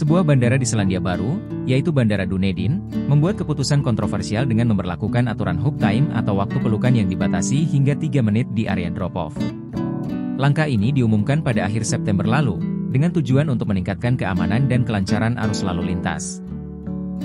Sebuah bandara di Selandia Baru, yaitu Bandara Dunedin, membuat keputusan kontroversial dengan memperlakukan aturan hook time atau waktu pelukan yang dibatasi hingga 3 menit di area drop-off. Langkah ini diumumkan pada akhir September lalu, dengan tujuan untuk meningkatkan keamanan dan kelancaran arus lalu lintas.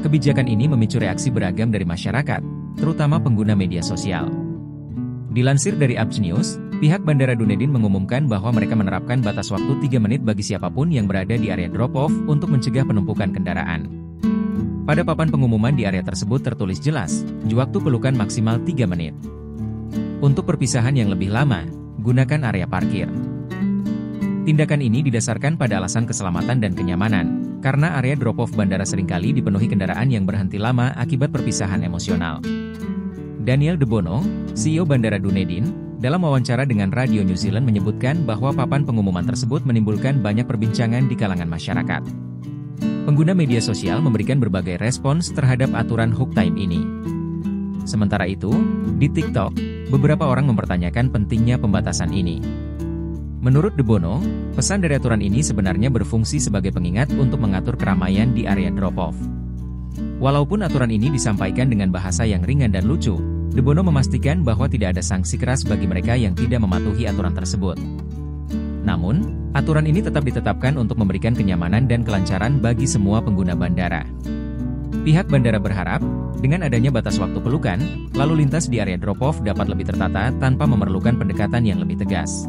Kebijakan ini memicu reaksi beragam dari masyarakat, terutama pengguna media sosial. Dilansir dari Abs News, pihak Bandara Dunedin mengumumkan bahwa mereka menerapkan batas waktu 3 menit bagi siapa pun yang berada di area drop-off untuk mencegah penumpukan kendaraan. Pada papan pengumuman di area tersebut tertulis jelas, waktu pelukan maksimal 3 menit. Untuk perpisahan yang lebih lama, gunakan area parkir. Tindakan ini didasarkan pada alasan keselamatan dan kenyamanan, karena area drop-off bandara sering kali dipenuhi kendaraan yang berhenti lama akibat perpisahan emosional. Daniel De Bono, CEO Bandara Dunedin, dalam wawancara dengan Radio New Zealand menyebutkan bahwa papan pengumuman tersebut menimbulkan banyak perbincangan di kalangan masyarakat. Pengguna media sosial memberikan berbagai respons terhadap aturan hook time ini. Sementara itu, di TikTok, beberapa orang mempertanyakan pentingnya pembatasan ini. Menurut De Bono, pesan dari aturan ini sebenarnya berfungsi sebagai pengingat untuk mengatur keramaian di area drop-off. Walaupun aturan ini disampaikan dengan bahasa yang ringan dan lucu, De Bono memastikan bahwa tidak ada sanksi keras bagi mereka yang tidak mematuhi aturan tersebut. Namun, aturan ini tetap ditetapkan untuk memberikan kenyamanan dan kelancaran bagi semua pengguna bandara. Pihak bandara berharap, dengan adanya batas waktu pelukan, lalu lintas di area drop-off dapat lebih tertata tanpa memerlukan pendekatan yang lebih tegas.